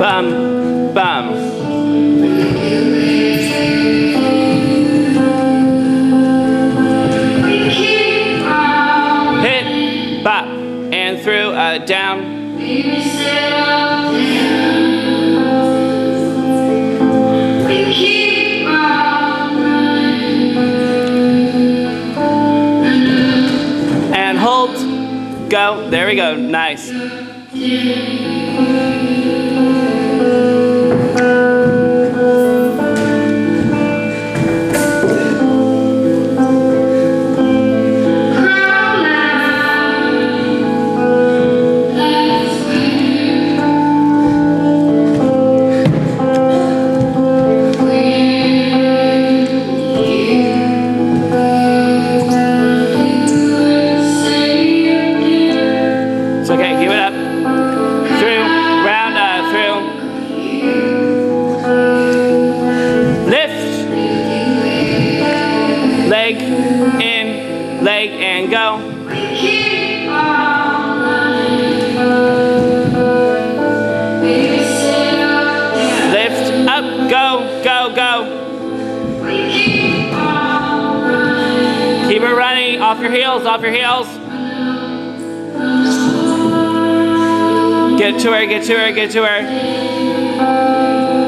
Bam, bam. Hit, pop, and through, uh, down. And hold, go, there we go, nice. It's Leg, in, leg, and go. Lift, up, go, go, go. Keep it running, off your heels, off your heels. Get to her, get to her, get to her.